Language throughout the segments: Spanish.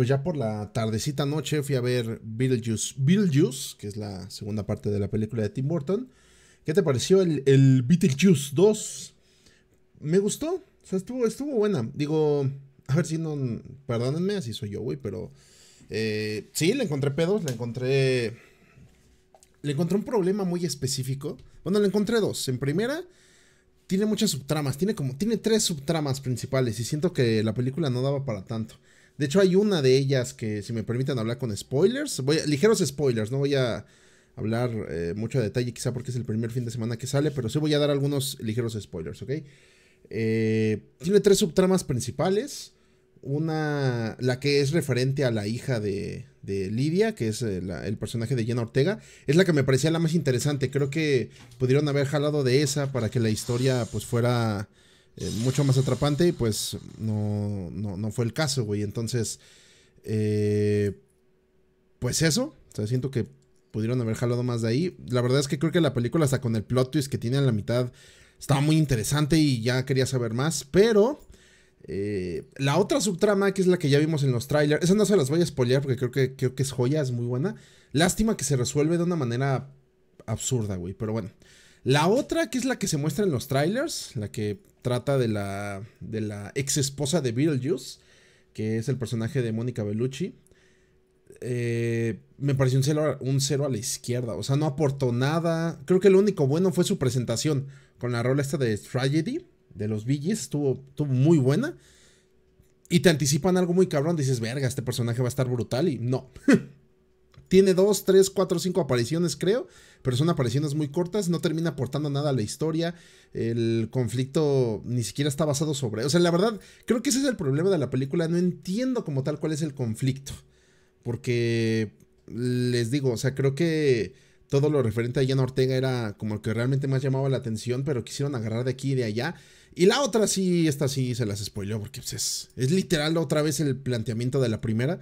pues ya por la tardecita noche fui a ver Beetlejuice, Beetlejuice, que es la segunda parte de la película de Tim Burton. ¿Qué te pareció el, el Beetlejuice 2? Me gustó, o sea, estuvo, estuvo buena. Digo, a ver si no, perdónenme, así soy yo, güey, pero eh, sí, le encontré pedos, le encontré, le encontré un problema muy específico. Bueno, le encontré dos. En primera, tiene muchas subtramas, tiene como, tiene tres subtramas principales y siento que la película no daba para tanto. De hecho, hay una de ellas que, si me permiten hablar con spoilers, voy a, ligeros spoilers, no voy a hablar eh, mucho de detalle, quizá porque es el primer fin de semana que sale, pero sí voy a dar algunos ligeros spoilers, ¿ok? Eh, tiene tres subtramas principales. Una, la que es referente a la hija de, de Lidia, que es eh, el personaje de Jenna Ortega, es la que me parecía la más interesante. Creo que pudieron haber jalado de esa para que la historia pues fuera eh, mucho más atrapante y pues no, no, no fue el caso, güey. Entonces, eh, pues eso, o sea, siento que pudieron haber jalado más de ahí. La verdad es que creo que la película hasta con el plot twist que tiene en la mitad estaba muy interesante y ya quería saber más, pero... Eh, la otra subtrama, que es la que ya vimos en los trailers, esa no se las voy a spoilear porque creo que, creo que es joya, es muy buena. Lástima que se resuelve de una manera absurda, güey, pero bueno. La otra, que es la que se muestra en los trailers, la que trata de la, de la ex esposa de Beetlejuice, que es el personaje de Mónica Bellucci. Eh, me pareció un cero, un cero a la izquierda, o sea, no aportó nada. Creo que lo único bueno fue su presentación con la rola esta de Tragedy de los Bee estuvo, estuvo muy buena. Y te anticipan algo muy cabrón, dices, verga, este personaje va a estar brutal y no. Tiene dos, tres, cuatro, cinco apariciones, creo, pero son apariciones muy cortas, no termina aportando nada a la historia. El conflicto ni siquiera está basado sobre. O sea, la verdad, creo que ese es el problema de la película. No entiendo como tal cuál es el conflicto. Porque les digo, o sea, creo que todo lo referente a Jan Ortega era como el que realmente más llamaba la atención, pero quisieron agarrar de aquí y de allá. Y la otra sí, esta sí se las spoiló, porque pues, es, es literal otra vez el planteamiento de la primera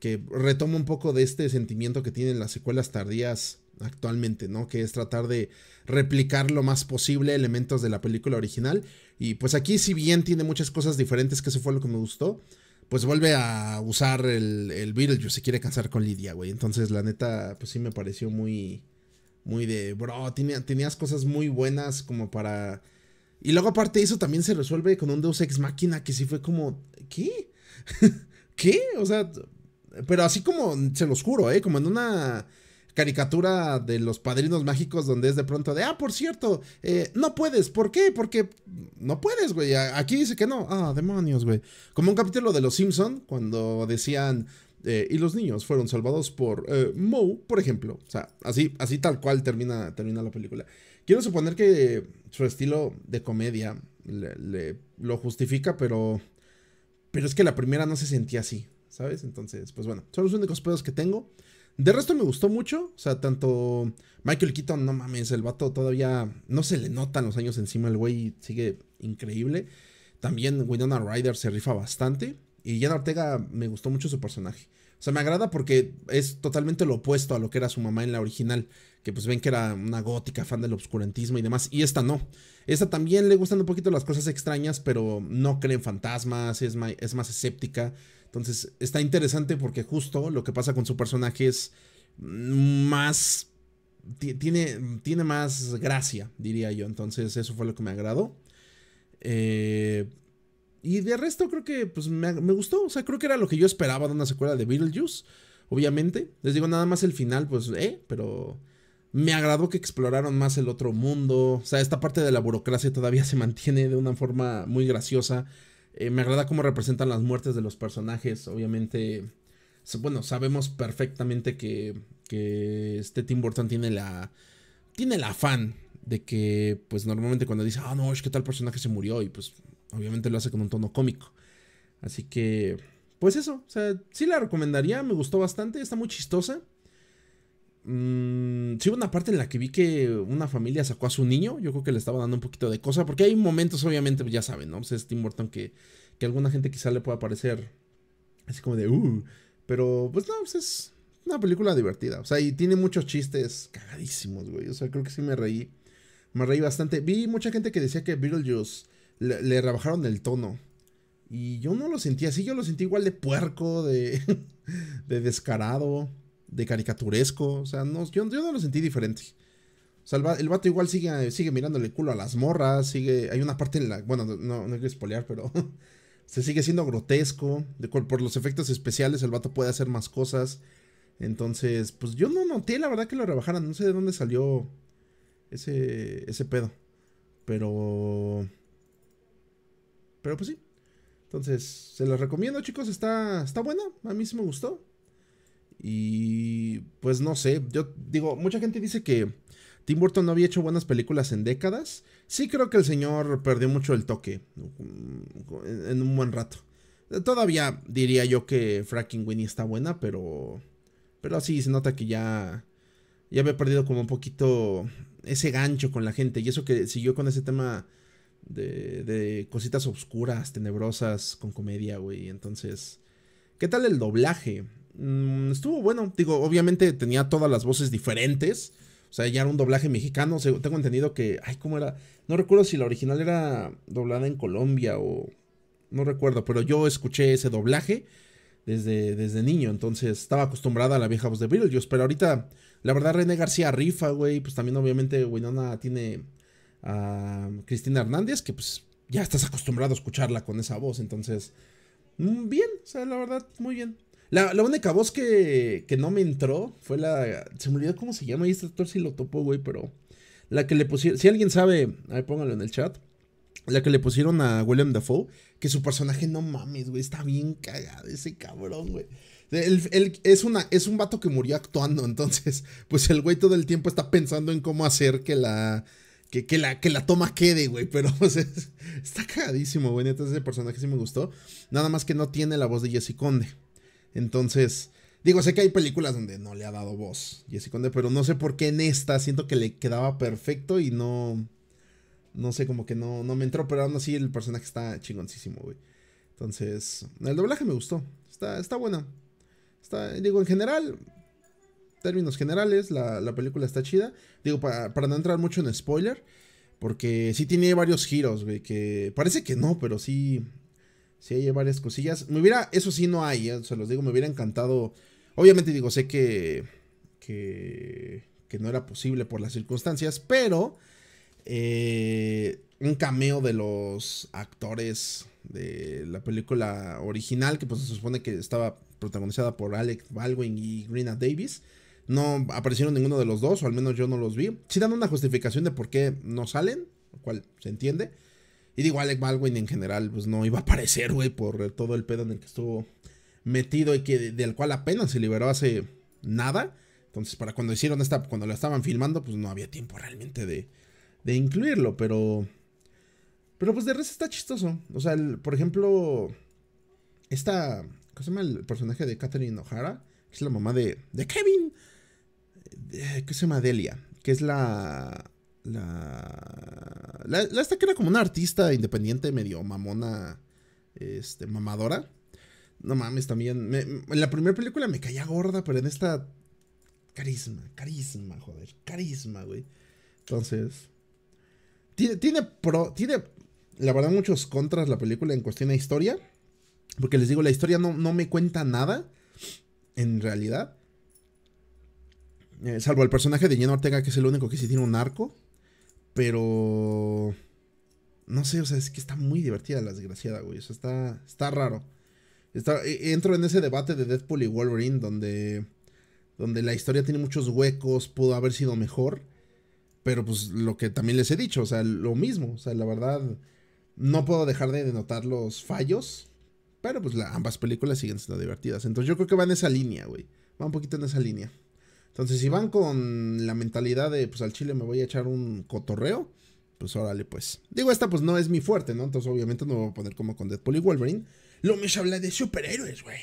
que retoma un poco de este sentimiento que tienen las secuelas tardías actualmente, ¿no? Que es tratar de replicar lo más posible elementos de la película original. Y pues aquí, si bien tiene muchas cosas diferentes, que eso fue lo que me gustó, pues vuelve a usar el, el Beetlejuice, se quiere casar con Lidia, güey. Entonces, la neta, pues sí me pareció muy, muy de, bro, tenía, tenías cosas muy buenas como para... Y luego aparte eso también se resuelve con un Deus Ex Máquina que sí fue como, ¿qué? ¿Qué? O sea, pero así como, se los juro, ¿eh? Como en una caricatura de los padrinos mágicos donde es de pronto de, ah, por cierto, eh, no puedes, ¿por qué? Porque no puedes, güey. Aquí dice que no. Ah, demonios, güey. Como un capítulo de Los Simpson cuando decían, eh, y los niños fueron salvados por eh, Moe, por ejemplo. O sea, así, así tal cual termina, termina la película. Quiero suponer que su estilo de comedia le, lo justifica, pero, pero es que la primera no se sentía así. ¿Sabes? Entonces, pues bueno, son los únicos pedos que tengo. De resto me gustó mucho, o sea, tanto Michael Keaton, no mames, el vato todavía no se le notan los años encima, el güey sigue increíble. También Winona Ryder se rifa bastante y Jenna Ortega me gustó mucho su personaje. Sea, me agrada porque es totalmente lo opuesto a lo que era su mamá en la original, que pues ven que era una gótica, fan del obscurantismo y demás, y esta no. Esta también le gustan un poquito las cosas extrañas, pero no cree en fantasmas, es es más escéptica. Entonces está interesante porque justo lo que pasa con su personaje es más... Tiene, tiene más gracia, diría yo. Entonces eso fue lo que me agradó. Eh, y de resto creo que pues me, gustó. O sea, creo que era lo que yo esperaba de una secuela de Beetlejuice. Obviamente. Les digo nada más el final, pues, eh, pero me agradó que exploraron más el otro mundo. O sea, esta parte de la burocracia todavía se mantiene de una forma muy graciosa. Eh, me agrada cómo representan las muertes de los personajes. Obviamente, bueno, sabemos perfectamente que, que este Tim Burton tiene la, tiene el afán de que, pues normalmente cuando dice, ah, no, es que tal personaje se murió y pues obviamente lo hace con un tono cómico. Así que, pues eso, o sea, sí la recomendaría, me gustó bastante, está muy chistosa. Mm, sí, una parte en la que vi que una familia sacó a su niño. Yo creo que le estaba dando un poquito de cosa. Porque hay momentos, obviamente, ya saben, ¿no? Pues es Tim Burton que, que alguna gente quizá le pueda parecer así como de, uh. Pero, pues no, pues es una película divertida. O sea, y tiene muchos chistes cagadísimos, güey. O sea, creo que sí me reí. Me reí bastante. Vi mucha gente que decía que Beetlejuice le, rebajaron el tono. Y yo no lo sentí así, yo lo sentí igual de puerco, de, de descarado, de caricaturesco. O sea, no, yo, no lo sentí diferente. O sea, el, vato igual sigue, sigue mirándole el culo a las morras, sigue... Hay una parte en la... Bueno, no, no hay que espolear, pero... se sigue siendo grotesco. Por los efectos especiales el vato puede hacer más cosas. Entonces, pues yo no noté la verdad que lo rebajaran. No sé de dónde salió ese, ese pedo. Pero... Pero pues sí. Entonces, se los recomiendo chicos. Está, está buena. A mí sí me gustó. Y pues no sé. Yo digo, mucha gente dice que Tim Burton no había hecho buenas películas en décadas. Sí creo que el señor perdió mucho el toque en un buen rato. Todavía diría yo que Fracking Winnie está buena, pero pero así se nota que ya ya había perdido como un poquito ese gancho con la gente y eso que siguió con ese tema de, de cositas oscuras, tenebrosas con comedia, güey. Entonces, ¿qué tal el doblaje? Mm, estuvo bueno, digo, obviamente tenía todas las voces diferentes o sea, ya era un doblaje mexicano. Tengo entendido que. Ay, ¿cómo era? No recuerdo si la original era doblada en Colombia o. No recuerdo, pero yo escuché ese doblaje desde, desde niño. Entonces estaba acostumbrada a la vieja voz de Beetlejuice. Pero ahorita, la verdad, René García rifa, güey. Pues también, obviamente, Winona tiene a Cristina Hernández, que pues ya estás acostumbrado a escucharla con esa voz. Entonces, mm, bien, o sea, la verdad, muy bien. La, única voz que, que, no me entró fue la. Se me olvidó cómo se llama. Y este actor sí lo topó, güey, pero. La que le pusieron. Si alguien sabe, ahí póngalo en el chat. La que le pusieron a William Dafoe. Que su personaje, no mames, güey. Está bien cagado ese cabrón, güey. es, una, es un vato que murió actuando. Entonces, pues el güey todo el tiempo está pensando en cómo hacer que la. Que, la, que la toma quede, güey. Pero pues, está cagadísimo, güey. Entonces ese personaje sí me gustó. Nada más que no tiene la voz de Jesse Conde. Entonces, digo, sé que hay películas donde no le ha dado voz Jesse Conde, pero no sé por qué en esta siento que le quedaba perfecto y no. No sé, como que no, no me entró, pero aún así el personaje está chingoncísimo, güey. Entonces, el doblaje me gustó. Está, está buena. Está, digo, en general, términos generales, la, la película está chida. Digo, para, para, no entrar mucho en spoiler, porque sí tiene varios giros, güey, que parece que no, pero sí, Sí hay varias cosillas. Me hubiera, eso sí no hay, se los digo, me hubiera encantado. Obviamente digo, sé que, que, que no era posible por las circunstancias, pero eh, un cameo de los actores de la película original, que pues se supone que estaba protagonizada por Alec Baldwin y Grina Davis. No aparecieron ninguno de los dos, o al menos yo no los vi. Sí dan una justificación de por qué no salen, lo cual se entiende. Y digo, Alec Baldwin en general, pues no iba a aparecer, güey, por todo el pedo en el que estuvo metido y que del cual apenas se liberó hace nada. Entonces, para cuando hicieron esta, cuando la estaban filmando, pues no había tiempo realmente de, de incluirlo, pero... Pero pues de resto está chistoso. O sea, por ejemplo, esta... ¿Cómo se llama el personaje de Catherine O'Hara? Que es la mamá de, de Kevin. ¿Qué se llama? Delia. Que es la la, la, esta que era como una artista independiente, medio mamona, este, mamadora. No mames, también. en la primera película me caía gorda, pero en esta. Carisma, carisma, joder. Carisma, güey. Entonces. Tiene, tiene pro. Tiene, la verdad, muchos contras la película en cuestión de historia. Porque les digo, la historia no, no me cuenta nada. En realidad. Eh, salvo el personaje de Jenna Ortega, que es el único que sí tiene un arco. Pero. No sé, o sea, es que está muy divertida la desgraciada, güey. O sea, está, está raro. Está, e, entro en ese debate de Deadpool y Wolverine donde, donde la historia tiene muchos huecos, pudo haber sido mejor. Pero pues lo que también les he dicho, o sea, lo mismo. O sea, la verdad, no puedo dejar de notar los fallos. Pero pues ambas películas siguen siendo divertidas. Entonces yo creo que va en esa línea, güey. Va un poquito en esa línea. Entonces, si van con la mentalidad de, pues al chile me voy a echar un cotorreo, pues órale, pues. Digo, esta pues no es mi fuerte, ¿no? Entonces, obviamente no me voy a poner como con Deadpool y Wolverine. Lo me habla de superhéroes, güey.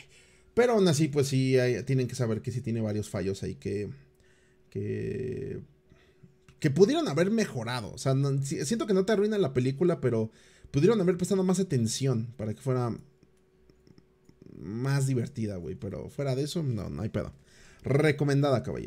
Pero aún así, pues sí, tienen que saber que sí tiene varios fallos ahí que. que. que pudieron haber mejorado. O sea, siento que no te arruina la película, pero pudieron haber prestado más atención para que fuera más divertida, güey. Pero fuera de eso, no, no hay pedo. Recomendada, caballero.